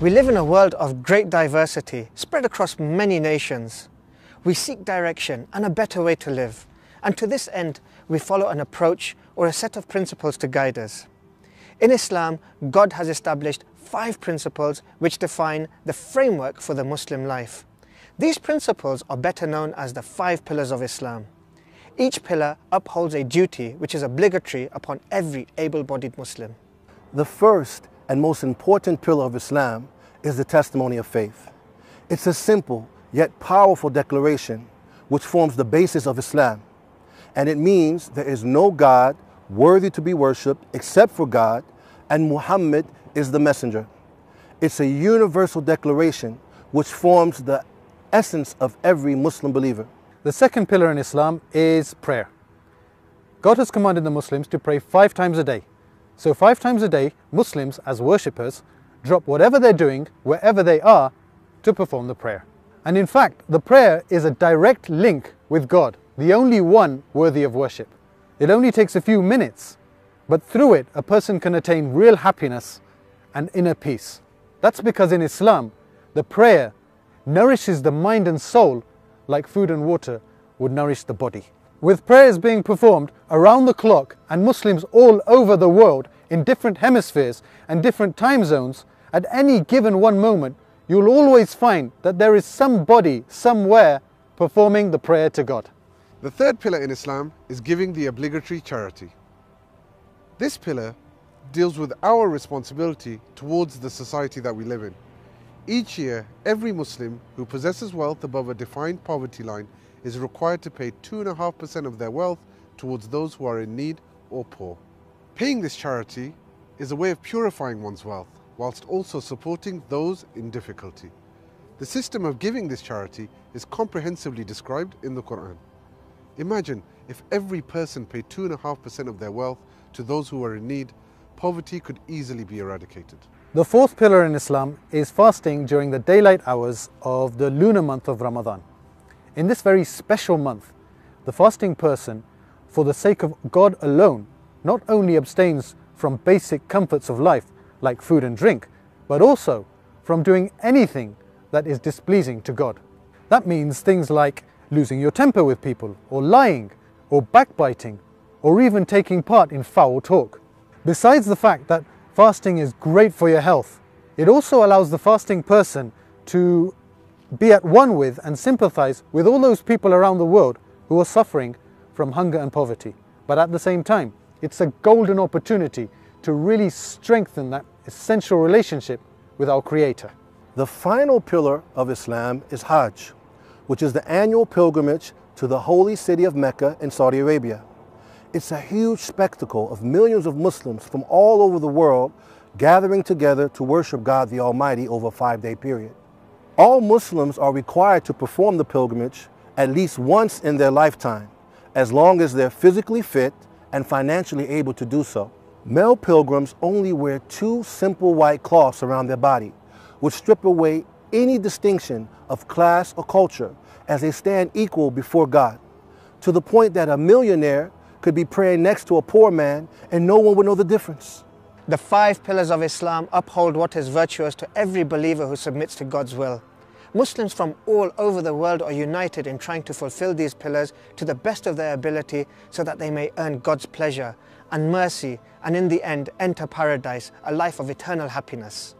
We live in a world of great diversity, spread across many nations. We seek direction and a better way to live, and to this end, we follow an approach or a set of principles to guide us. In Islam, God has established five principles which define the framework for the Muslim life. These principles are better known as the five pillars of Islam. Each pillar upholds a duty which is obligatory upon every able-bodied Muslim. The first and most important pillar of Islam is the testimony of faith. It's a simple yet powerful declaration which forms the basis of Islam. And it means there is no God worthy to be worshipped except for God and Muhammad is the messenger. It's a universal declaration which forms the essence of every Muslim believer. The second pillar in Islam is prayer. God has commanded the Muslims to pray five times a day. So five times a day, Muslims as worshippers drop whatever they're doing, wherever they are, to perform the prayer. And in fact, the prayer is a direct link with God, the only one worthy of worship. It only takes a few minutes, but through it, a person can attain real happiness and inner peace. That's because in Islam, the prayer nourishes the mind and soul like food and water would nourish the body. With prayers being performed around the clock and Muslims all over the world in different hemispheres and different time zones, at any given one moment, you'll always find that there is somebody somewhere performing the prayer to God. The third pillar in Islam is giving the obligatory charity. This pillar deals with our responsibility towards the society that we live in. Each year, every Muslim who possesses wealth above a defined poverty line is required to pay 2.5% of their wealth towards those who are in need or poor. Paying this charity is a way of purifying one's wealth whilst also supporting those in difficulty. The system of giving this charity is comprehensively described in the Quran. Imagine if every person paid 2.5% of their wealth to those who are in need, poverty could easily be eradicated. The fourth pillar in Islam is fasting during the daylight hours of the lunar month of Ramadan. In this very special month, the fasting person, for the sake of God alone, not only abstains from basic comforts of life like food and drink, but also from doing anything that is displeasing to God. That means things like losing your temper with people, or lying, or backbiting, or even taking part in foul talk. Besides the fact that fasting is great for your health, it also allows the fasting person to be at one with and sympathize with all those people around the world who are suffering from hunger and poverty. But at the same time, it's a golden opportunity to really strengthen that essential relationship with our Creator. The final pillar of Islam is Hajj, which is the annual pilgrimage to the holy city of Mecca in Saudi Arabia. It's a huge spectacle of millions of Muslims from all over the world gathering together to worship God the Almighty over a five-day period. All Muslims are required to perform the pilgrimage at least once in their lifetime, as long as they're physically fit and financially able to do so. Male pilgrims only wear two simple white cloths around their body, which strip away any distinction of class or culture as they stand equal before God, to the point that a millionaire could be praying next to a poor man and no one would know the difference. The five pillars of Islam uphold what is virtuous to every believer who submits to God's will. Muslims from all over the world are united in trying to fulfill these pillars to the best of their ability so that they may earn God's pleasure and mercy and in the end enter paradise, a life of eternal happiness.